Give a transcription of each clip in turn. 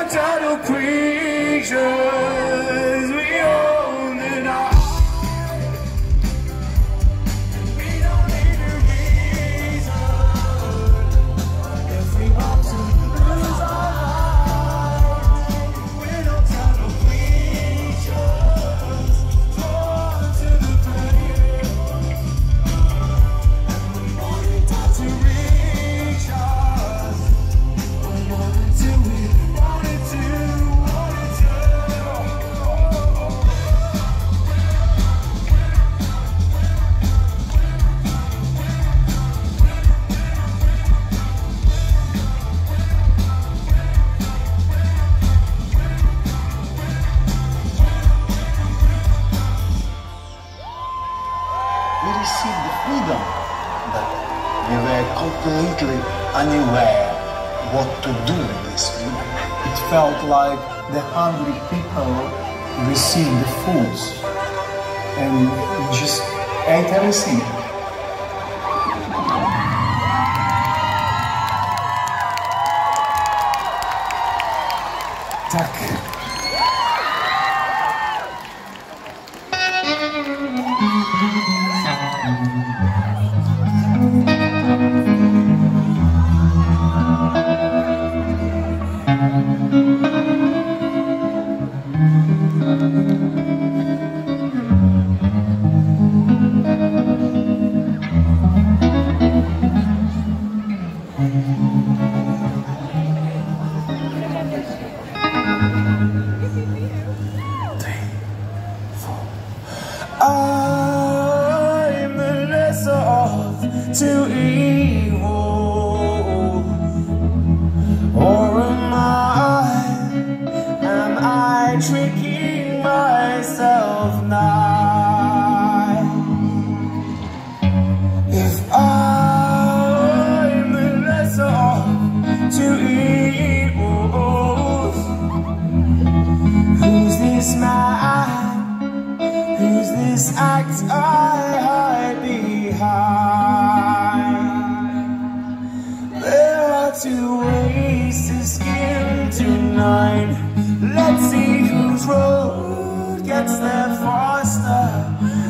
mortal creatures. Received the freedom, but we were completely unaware what to do with this freedom. It felt like the hungry people received the foods and just ate everything. Tak. I'm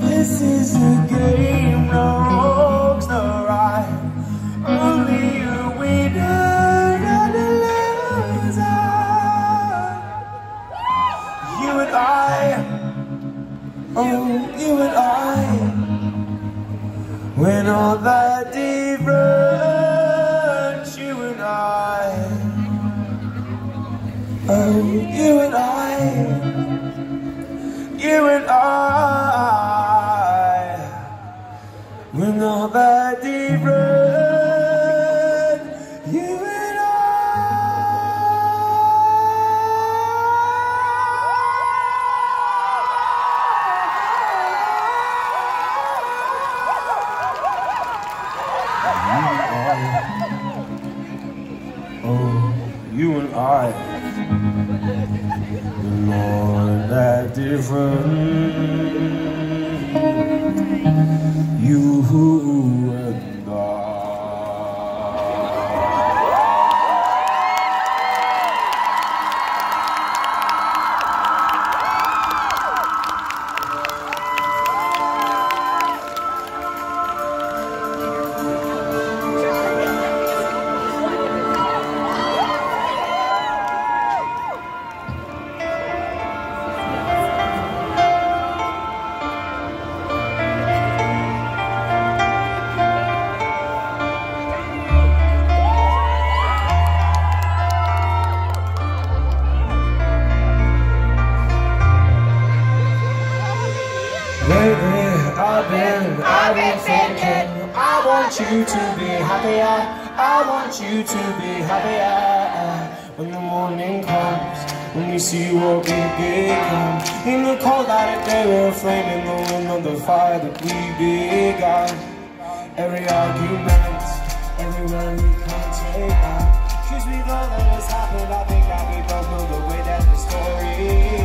This is a game, no rogues, no right. Only a winner and a loser. You and I. Oh, you and I, we're not that different. You and I, oh, you and I, you and I, you and I not that different. You and Thinking. I want you to be happier. I want you to be happier. When the morning comes, when you see what we become. In the cold light of day, we're flaming the wind on the fire that we began. Every argument, everywhere we can take back. Cause we know that it's happened. I think that we both know the way that the story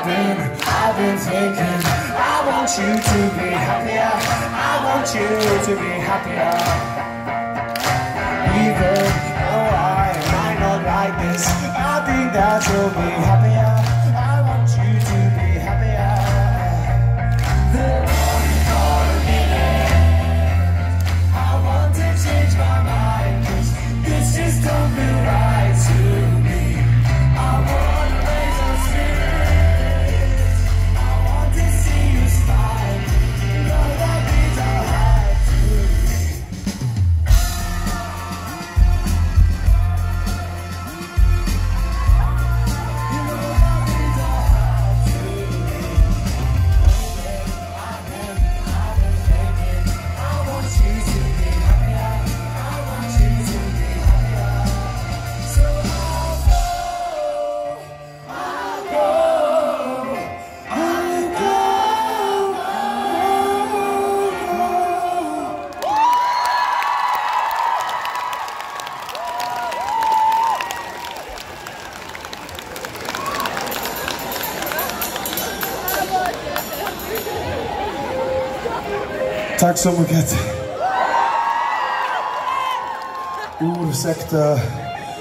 I've been, I've been thinking. I want you to be happier. I want you to be happier. Even though I might not like this, I think that you'll be happier. Tack så mycket. Ursäkta,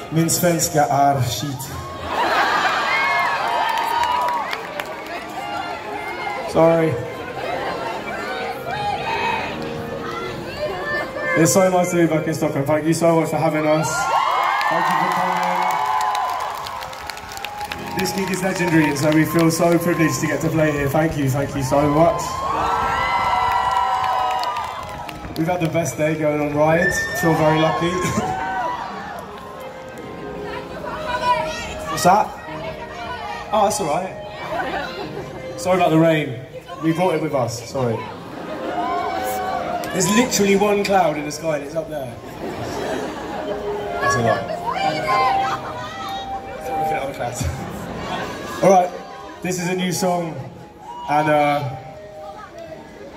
min svenska är skit. Sorry. It's so nice to be back in Stockholm. Thank you so much for having us. Thank you for coming. This gig is legendary, and so we feel so privileged to get to play here. Thank you, thank you so much. We've had the best day going on rides. Feel very lucky. What's that? Oh, that's all right. Sorry about the rain. We brought it with us. Sorry. There's literally one cloud in the sky and it's up there. That's a clouds. All right. This is a new song, and uh,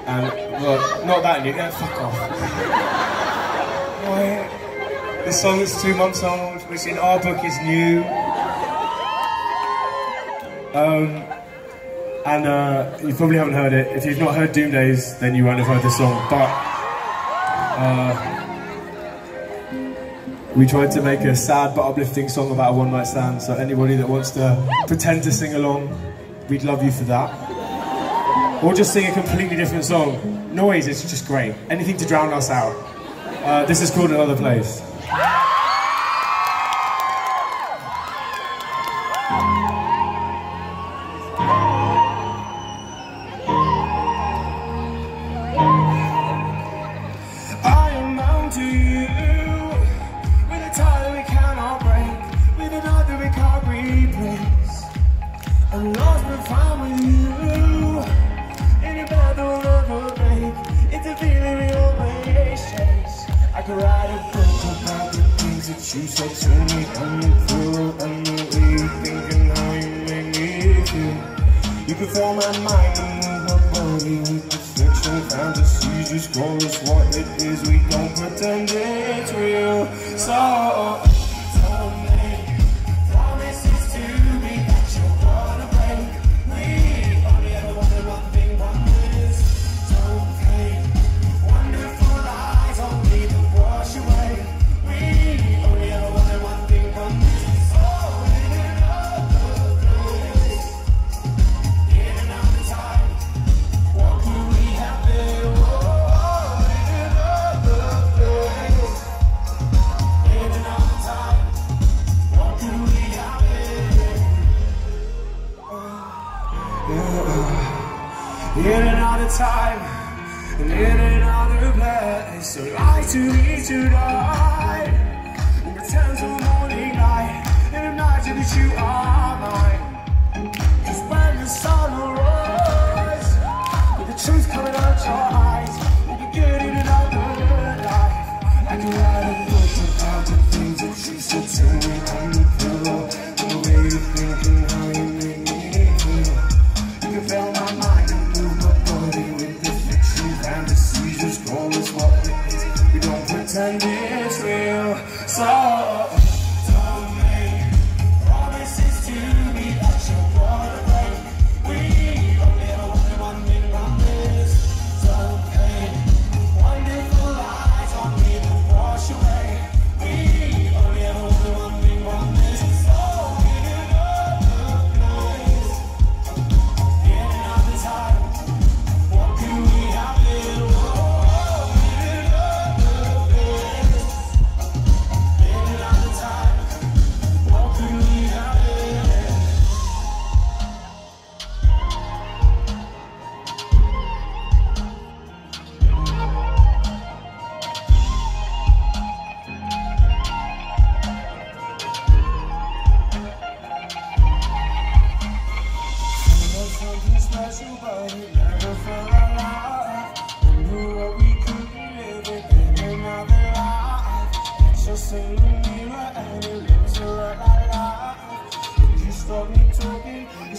and well, not that new. Yeah, fuck off. Right. This song is two months old, which in our book is new. Um, and uh, you probably haven't heard it. If you've not heard Doom Days, then you won't have heard this song. But uh, we tried to make a sad but uplifting song about a one night stand. So anybody that wants to pretend to sing along, we'd love you for that. Or just sing a completely different song. Noise is just great. Anything to drown us out. Uh, this is called Another Place. I could write a book about the things that you said to me the through and the way you think and how you make me feel. You can form my mind and move my body with the fiction fantasies. Just call us what it is. We don't pretend it's in another time and in another place. So lie to me tonight and pretend to morning light and imagine that you are mine. Cause when the sun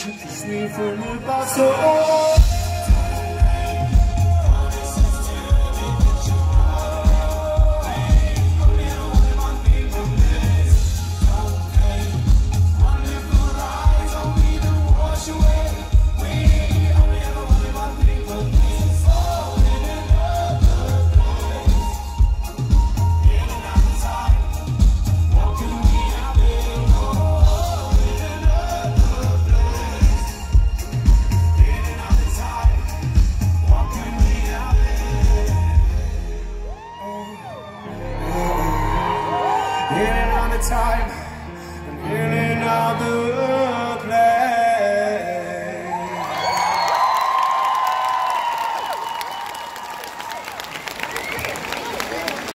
Disney for me, Barcelona.